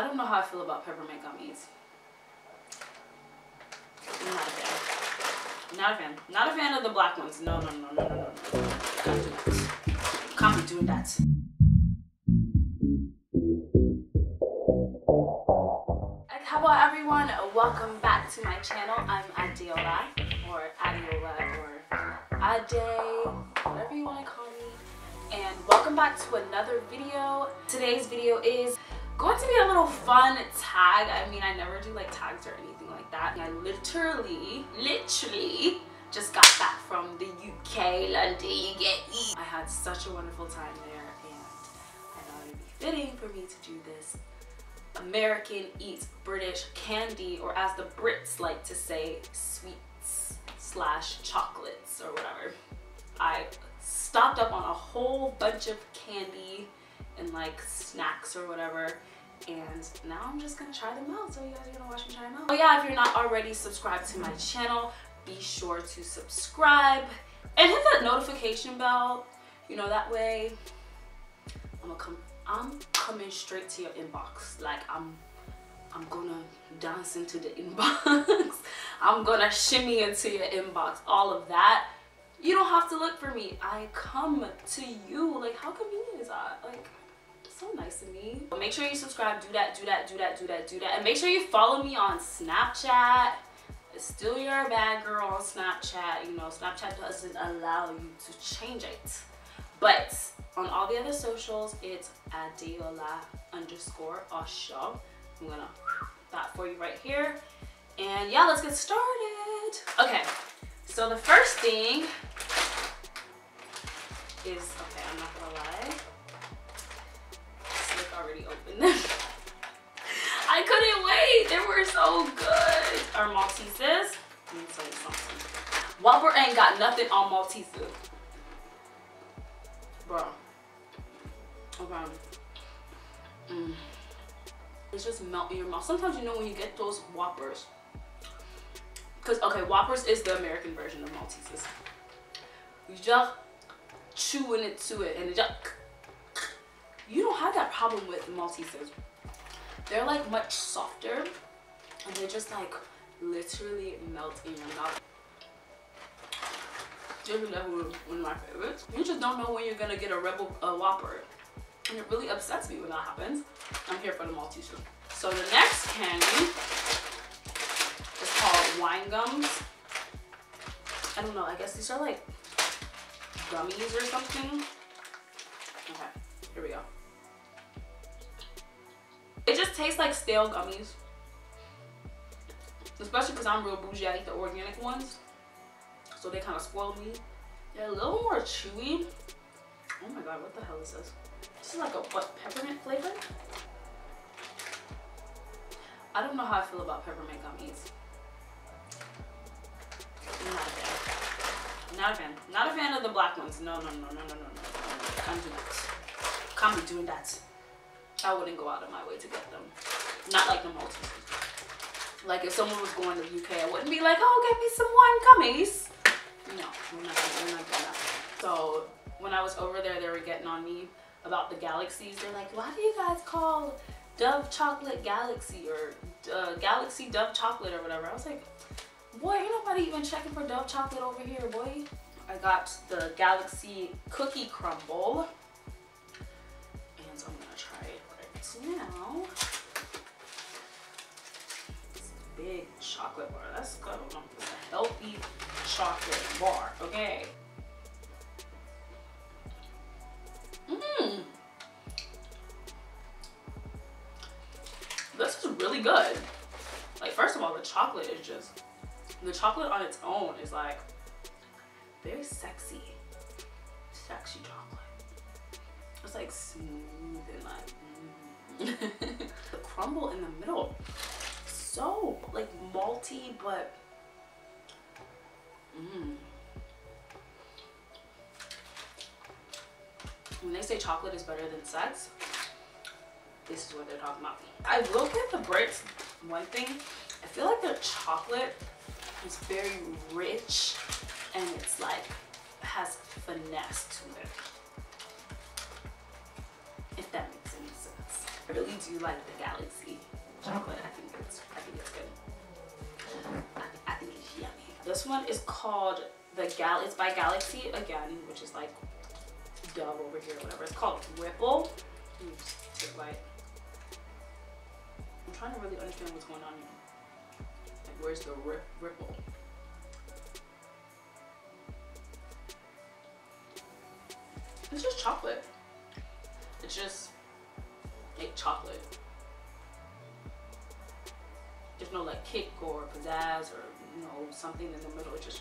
I don't know how I feel about peppermint gummies. I'm not a fan. Not a fan. Not a fan of the black ones. No, no, no, no, no, no. Can't do that. Can't be doing that. Hello everyone, welcome back to my channel. I'm Adeola, or Adeola, or Ade, whatever you want to call me. And welcome back to another video. Today's video is going to be a little fun tag. I mean, I never do like tags or anything like that. I literally, literally just got back from the UK, London, you get me. I had such a wonderful time there and I thought it'd be fitting for me to do this American eats British candy or as the Brits like to say sweets slash chocolates or whatever. I stocked up on a whole bunch of candy and like snacks or whatever and now I'm just gonna try them out so you guys are gonna watch me try them out. Oh yeah, if you're not already subscribed to my channel, be sure to subscribe and hit that notification bell. You know, that way I'm gonna come I'm coming straight to your inbox. Like I'm I'm gonna dance into the inbox. I'm gonna shimmy into your inbox. All of that. You don't have to look for me. I come to you. Like how convenient is that? Like so nice of me. But make sure you subscribe, do that, do that, do that, do that, do that. And make sure you follow me on Snapchat. Still yorubadgirl on Snapchat. You know, Snapchat doesn't allow you to change it. But on all the other socials, it's Adeola underscore Oso. I'm gonna that for you right here. And yeah, let's get started. Okay, so the first thing is, okay, I'm not gonna lie already opened them. I couldn't wait. They were so good. Our Maltesers. Let me tell you something. Whopper ain't got nothing on Malteser. Bro. Okay. Mm. It's just melt in your mouth. Sometimes you know when you get those Whoppers. Because, okay, Whoppers is the American version of Maltesers. You just chewing it to it and it just you don't have that problem with Maltesers. They're like much softer and they just like literally melt in your mouth. They're definitely one of my favorites. You just don't know when you're gonna get a Rebel a Whopper. And it really upsets me when that happens. I'm here for the Malteser. So the next candy is called Wine Gums. I don't know, I guess these are like gummies or something. Okay, here we go. It just tastes like stale gummies. Especially because I'm real bougie. I eat the organic ones. So they kind of spoil me. They're a little more chewy. Oh my god, what the hell is this? This is like a what, peppermint flavor? I don't know how I feel about peppermint gummies. Not a fan. Not a fan. Not a fan of the black ones. No, no, no, no, no, no, no. Can't do that. Can't be doing that. I wouldn't go out of my way to get them. Not like the Maltesers. Like if someone was going to the UK, I wouldn't be like, oh, get me some wine gummies. No, we're not, we're not doing that. So when I was over there, they were getting on me about the galaxies. They're like, why do you guys call Dove Chocolate Galaxy or uh, Galaxy Dove Chocolate or whatever? I was like, boy, ain't nobody even checking for Dove Chocolate over here, boy. I got the Galaxy Cookie Crumble. Now, this big chocolate bar. That's good. It's a healthy chocolate bar. Okay. Mmm. This is really good. Like, first of all, the chocolate is just, the chocolate on its own is like very sexy. Sexy chocolate. It's like smooth and like crumble in the middle. So like malty but mm. when they say chocolate is better than sex this is what they're talking about. I will give the brits one thing. I feel like the chocolate is very rich and it's like has finesse to it do like the Galaxy chocolate. I think it's I think it's good. I, I think it's yummy. This one is called the Gal. It's by Galaxy again, which is like Dove over here, whatever. It's called Ripple. Oops, I'm trying to really understand what's going on here. Like, where's the rip ripple? It's just chocolate. It's just like chocolate. There's no like kick or pizzazz or you know something in the middle. It's just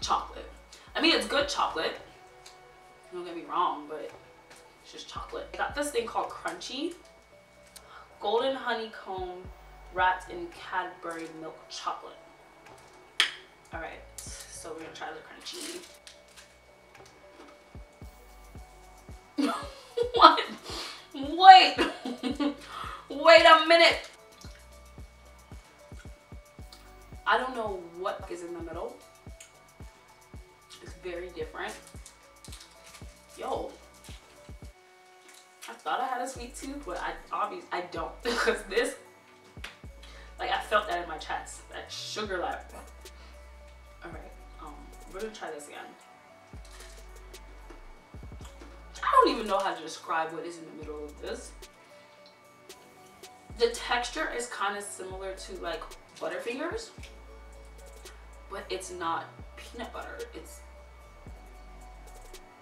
chocolate. I mean, it's good chocolate. Don't get me wrong, but it's just chocolate. I got this thing called Crunchie Golden honeycomb wrapped in Cadbury milk chocolate. All right, so we're gonna try the Crunchie. what? Wait. Wait a minute. I don't know what is in the middle. It's very different. Yo. I thought I had a sweet tooth, but I obviously I don't because this like I felt that in my chest. That sugar level. Alright, um, we're gonna try this again. I don't even know how to describe what is in the middle of this. The texture is kind of similar to like Butterfingers, but it's not peanut butter. It's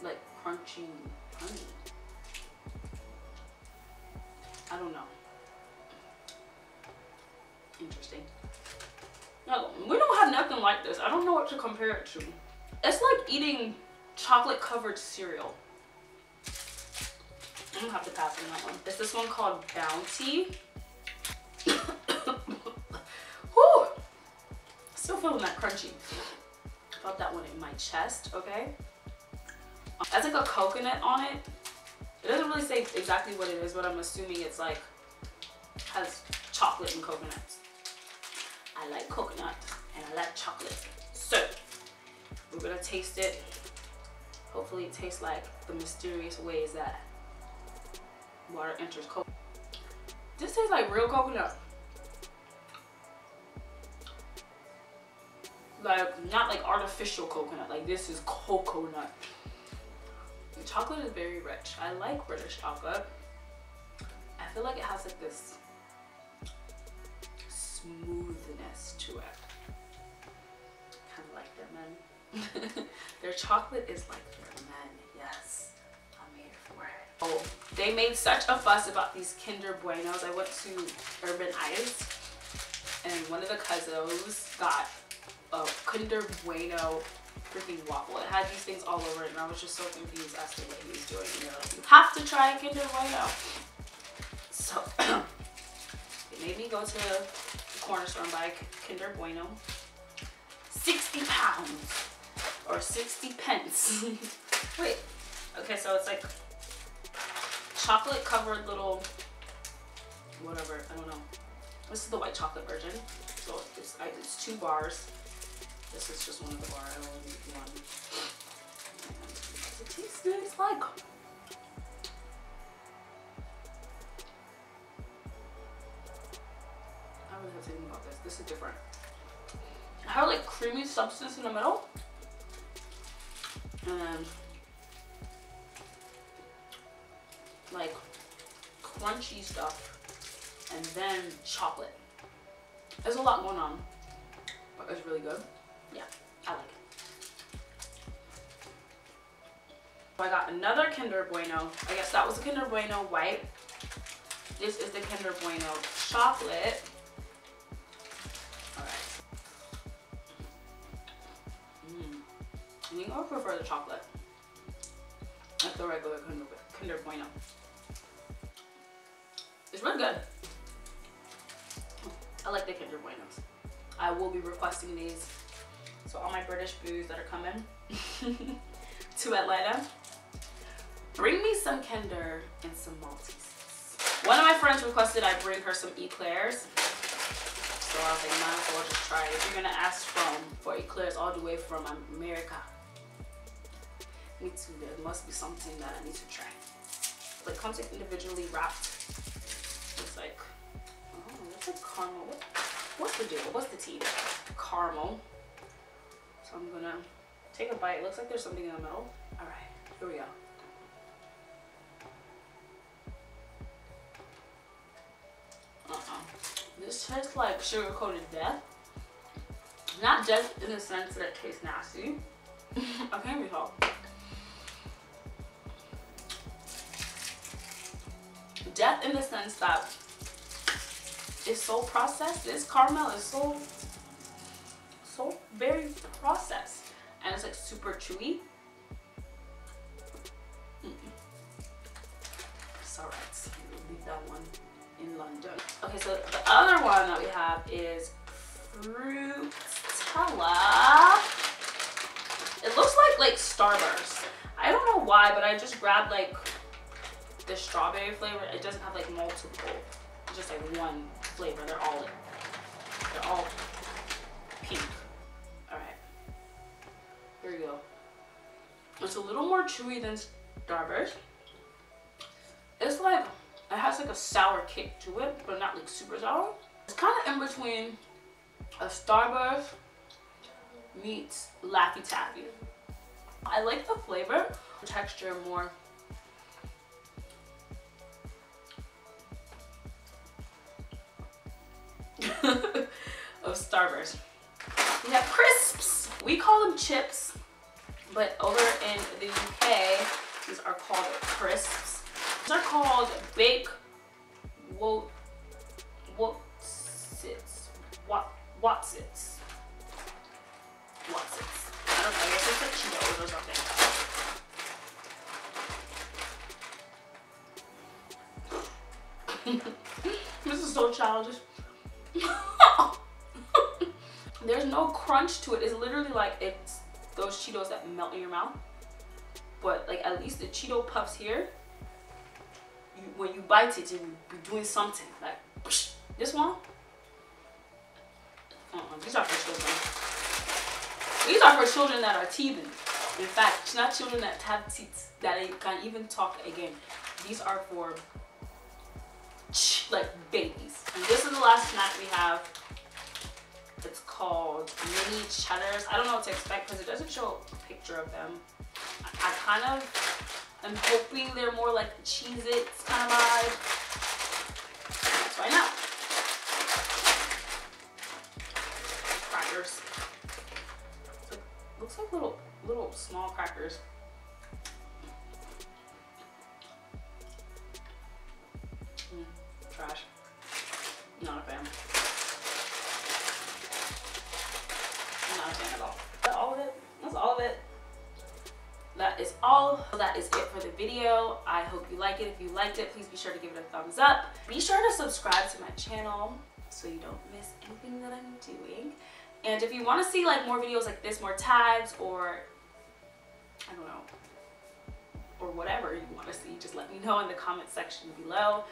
like crunchy honey. I don't know. Interesting. No, we don't have nothing like this. I don't know what to compare it to. It's like eating chocolate covered cereal. I'm gonna have to pass on that one. There's this one called Bounty. Whew. Still feeling that Crunchie. Felt that one in my chest, okay? That's like a coconut on it. It doesn't really say exactly what it is, but I'm assuming it's like, has chocolate and coconuts. I like coconut and I like chocolate. So, we're gonna taste it. Hopefully it tastes like the mysterious ways that water enters coconut. This tastes like real coconut. Like, not like artificial coconut. Like, this is coconut. The chocolate is very rich. I like British chocolate. I feel like it has like this smoothness to it. Kind of like their men. their chocolate is like their men, yes. Oh, they made such a fuss about these Kinder Buenos. I went to Urban Ice and one of the cousins got a Kinder Bueno freaking waffle. It had these things all over it and I was just so confused as to what he was doing. You know, you have to try a Kinder Bueno. So it made me go to the corner store and buy Kinder Bueno. 60 pounds or 60 pence. Wait, okay, so it's like chocolate covered little whatever i don't know this is the white chocolate version so it's, it's two bars this is just one of the bars i only need one it tastes like I really have to about this. This is different. I have like creamy substance in the middle. And like crunchy stuff and then chocolate. There's a lot going on, but it's really good. Yeah, I like it. So I got another Kinder Bueno. I guess that was the Kinder Bueno white. This is the Kinder Bueno chocolate. Alright. Mm. I think I prefer the chocolate. Like the regular Kinder, Kinder Bueno. It's really good. I like the Kinder Buenos. I will be requesting these. So all my British boos that are coming to Atlanta, bring me some Kinder and some Maltesers. One of my friends requested I bring her some eclairs. So I was like, might as well just try it. If you're gonna ask from for eclairs all the way from America, me too, there must be something that I need to try. like comes like individually wrapped. It's like, oh, that's like caramel. What, what's the deal? What's the tea? Caramel. So I'm gonna take a bite. It looks like there's something in the middle. All right, here we go. Uh-uh. This tastes like sugar-coated death. Not just in the sense that it tastes nasty. I can't even. Death in the sense that it's so processed. This caramel is so, so very processed. And it's like super chewy. Mm -mm. It's alright. We'll leave that one in London. Okay, so the other one that we have is Fruitella. It looks like like Starburst. I don't know why, but I just grabbed like the strawberry flavor. It doesn't have like multiple. Just like one flavor. They're all they're all pink. Alright. Here we go. It's a little more chewy than Starburst. It's like it has like a sour kick to it, but not like super sour. It's kind of in between a Starburst meets Laffy Taffy. I like the flavor, the texture more. Starburst. We have crisps. We call them chips, but over in the UK, these are called crisps. These are called bake what Wotsits. What Wotsits. Wotsits. I don't know, I guess it's like Cheetos or something. this is so childish. There's no crunch to it. It's literally like it's those Cheetos that melt in your mouth. But like at least the Cheeto puffs here, you, when you bite it, you be doing something. Like this one. Uh -uh, these are for children. These are for children that are teething. In fact, it's not children that have teeth that can even talk again. These are for like babies. And this is the last snack we have. It's called mini cheddars. I don't know what to expect because it doesn't show a picture of them. I, kind of am hoping they're more like Cheez-Its kind of vibe. Let's find out. Crackers. Looks like little, little small crackers. That is it for the video. I hope you like it. If you liked it, please be sure to give it a thumbs up. Be sure to subscribe to my channel so you don't miss anything that I'm doing. And if you want to see like more videos like this, more tags or I don't know, or whatever you want to see, just let me know in the comment section below.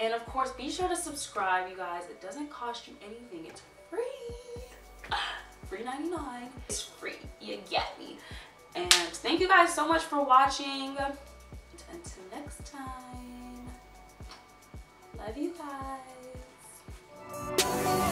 And of course, be sure to subscribe, you guys. It doesn't cost you anything. It's free. Free 99. It's free. You get me. And thank you guys so much for watching. Until next time. Love you guys.